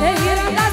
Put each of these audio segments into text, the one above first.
Hey,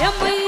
Eu fui